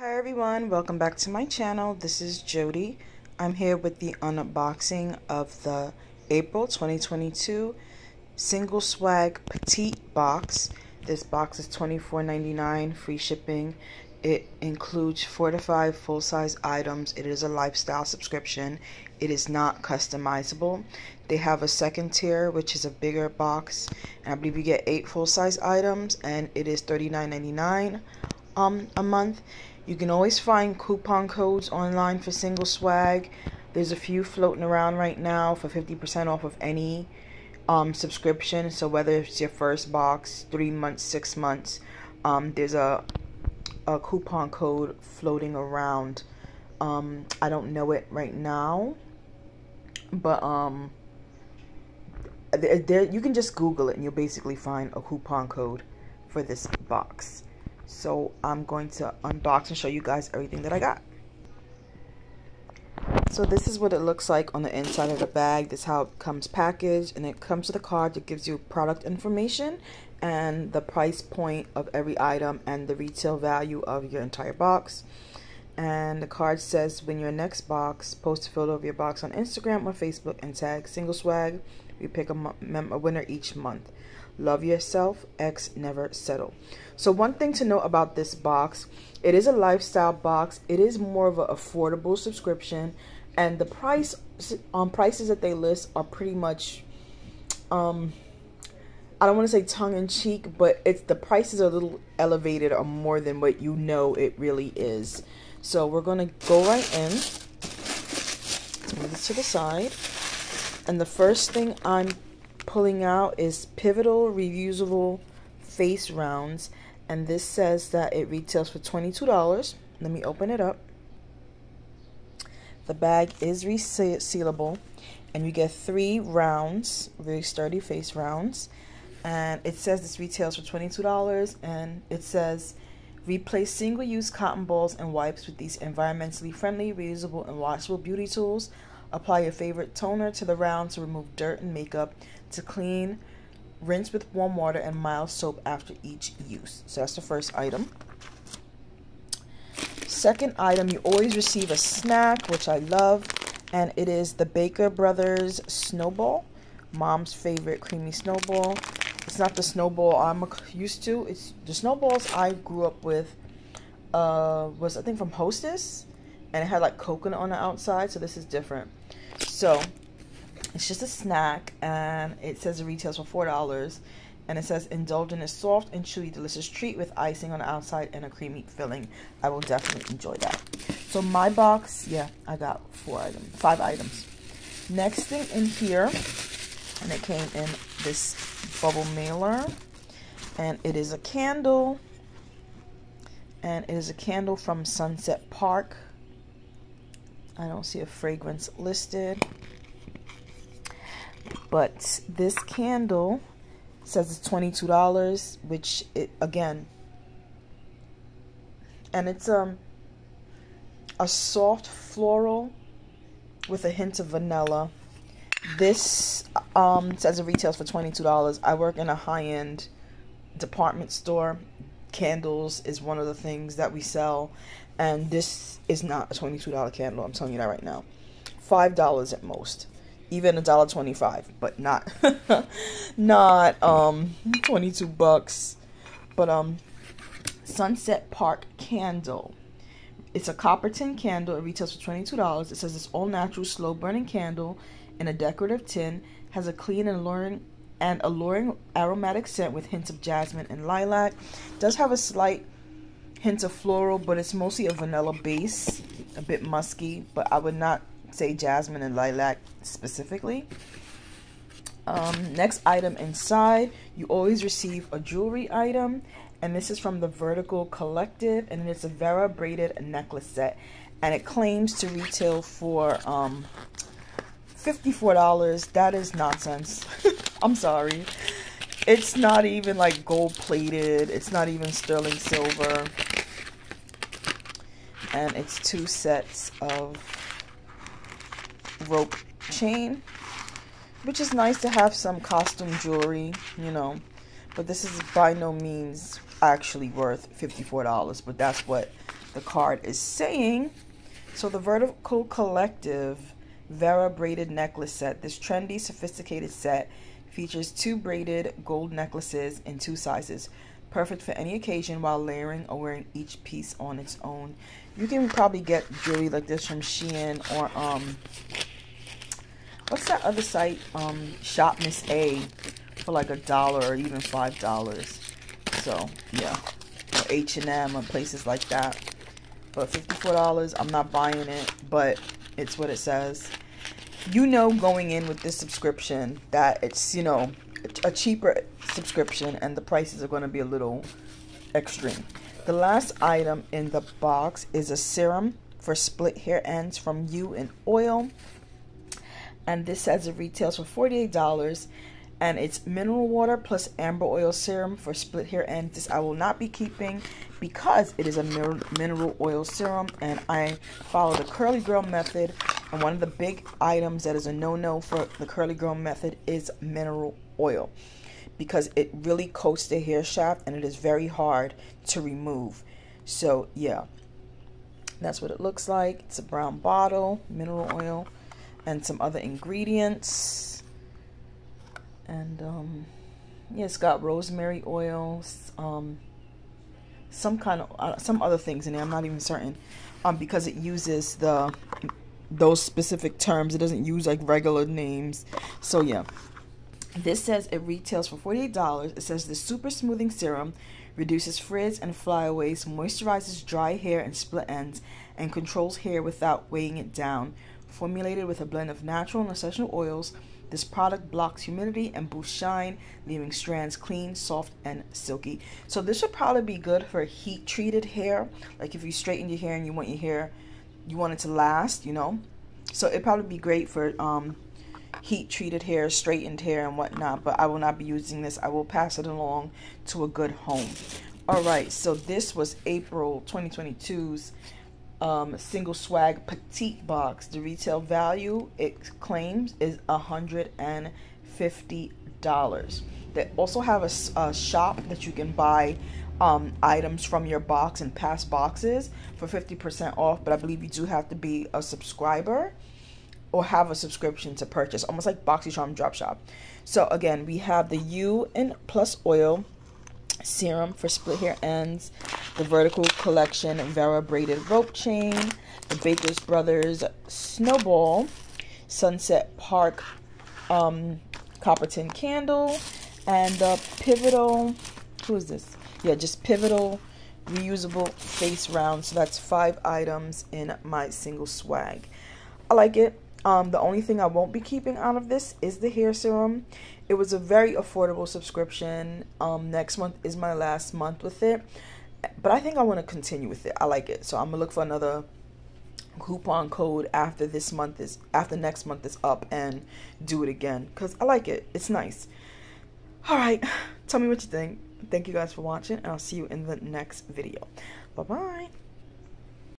Hi everyone, welcome back to my channel. This is Jody. I'm here with the unboxing of the April 2022 Single Swag Petite Box. This box is $24.99, free shipping. It includes four to five full-size items. It is a lifestyle subscription. It is not customizable. They have a second tier, which is a bigger box, and I believe you get eight full-size items, and it is $39.99 um, a month. You can always find coupon codes online for single swag. There's a few floating around right now for 50% off of any um, subscription. So whether it's your first box, three months, six months, um, there's a a coupon code floating around. Um, I don't know it right now, but um, there, there you can just Google it and you'll basically find a coupon code for this box. So I'm going to unbox and show you guys everything that I got. So this is what it looks like on the inside of the bag. This is how it comes packaged and it comes with a card that gives you product information and the price point of every item and the retail value of your entire box. And the card says when your next box, post a photo of your box on Instagram or Facebook and tag Single Swag. We pick a, a winner each month. Love yourself, X never settle. So one thing to know about this box, it is a lifestyle box. It is more of an affordable subscription and the price um, prices that they list are pretty much um I don't want to say tongue in cheek, but it's the prices are a little elevated or more than what you know it really is. So we're gonna go right in. Let's Move this to the side. And the first thing I'm pulling out is Pivotal Reusable Face Rounds. And this says that it retails for $22. Let me open it up. The bag is resealable. And you get three rounds, very sturdy face rounds and it says this retails for $22 and it says replace single-use cotton balls and wipes with these environmentally friendly reusable and washable beauty tools apply your favorite toner to the round to remove dirt and makeup to clean rinse with warm water and mild soap after each use so that's the first item second item you always receive a snack which i love and it is the baker brothers snowball mom's favorite creamy snowball it's not the snowball I'm used to. It's the snowballs I grew up with. Uh, was I think from Hostess, and it had like coconut on the outside. So this is different. So it's just a snack, and it says it retails for four dollars. And it says indulge in a soft and chewy delicious treat with icing on the outside and a creamy filling. I will definitely enjoy that. So my box, yeah, I got four items, five items. Next thing in here, and it came in this bubble mailer and it is a candle and it is a candle from Sunset Park I don't see a fragrance listed but this candle says it's $22 which it again and it's um a soft floral with a hint of vanilla this um, says it retails for $22. I work in a high-end department store. Candles is one of the things that we sell. And this is not a $22 candle. I'm telling you that right now. $5 at most. Even a dollar twenty-five, but not not um 22 bucks. But um Sunset Park candle. It's a copper tin candle. It retails for $22. It says it's all natural, slow burning candle in a decorative tin, has a clean and alluring and alluring aromatic scent with hints of jasmine and lilac. Does have a slight hint of floral, but it's mostly a vanilla base, a bit musky, but I would not say jasmine and lilac specifically. Um, next item inside, you always receive a jewelry item, and this is from the Vertical Collective, and it's a Vera braided necklace set, and it claims to retail for um, $54, that is nonsense. I'm sorry. It's not even like gold plated. It's not even sterling silver. And it's two sets of rope chain. Which is nice to have some costume jewelry, you know. But this is by no means actually worth $54, but that's what the card is saying. So the Vertical Collective Vera braided necklace set. This trendy, sophisticated set features two braided gold necklaces in two sizes. Perfect for any occasion while layering or wearing each piece on its own. You can probably get jewelry like this from Shein or um what's that other site? Um Shop Miss A for like a dollar or even five dollars. So yeah. Or H and M or places like that. But $54, I'm not buying it, but it's what it says. You know going in with this subscription that it's, you know, a cheaper subscription and the prices are going to be a little extreme. The last item in the box is a serum for split hair ends from You and Oil. And this says it retails for $48 and it's mineral water plus amber oil serum for split hair ends. This I will not be keeping because it is a mineral oil serum and I follow the curly girl method and one of the big items that is a no-no for the curly girl method is mineral oil because it really coats the hair shaft and it is very hard to remove. So yeah, that's what it looks like. It's a brown bottle, mineral oil, and some other ingredients. And um, yeah, it's got rosemary oils, um, some kind of uh, some other things in there. I'm not even certain, um, because it uses the those specific terms. It doesn't use like regular names. So yeah, this says it retails for $48. It says the super smoothing serum reduces frizz and flyaways, moisturizes dry hair and split ends, and controls hair without weighing it down. Formulated with a blend of natural and essential oils, this product blocks humidity and boosts shine, leaving strands clean, soft, and silky. So this would probably be good for heat treated hair. Like if you straighten your hair and you want your hair, you want it to last, you know. So it'd probably be great for um, heat treated hair, straightened hair, and whatnot. But I will not be using this. I will pass it along to a good home. All right, so this was April 2022's um, single swag petite box. The retail value it claims is $150. They also have a, a shop that you can buy um, items from your box and past boxes for 50% off, but I believe you do have to be a subscriber or have a subscription to purchase, almost like BoxyCharm Drop Shop. So again, we have the U and Plus Oil Serum for split hair ends, the Vertical Collection Vera Braided Rope Chain, the Baker's Brothers Snowball, Sunset Park um, Copper Tin Candle, and the Pivotal, who is this? Yeah, just Pivotal reusable face round. So that's five items in my single swag. I like it. Um, the only thing I won't be keeping out of this is the hair serum. It was a very affordable subscription. Um, next month is my last month with it. But I think I want to continue with it. I like it. So I'm going to look for another coupon code after this month is after next month is up and do it again because I like it. It's nice. All right. Tell me what you think. Thank you guys for watching and I'll see you in the next video. Bye-bye.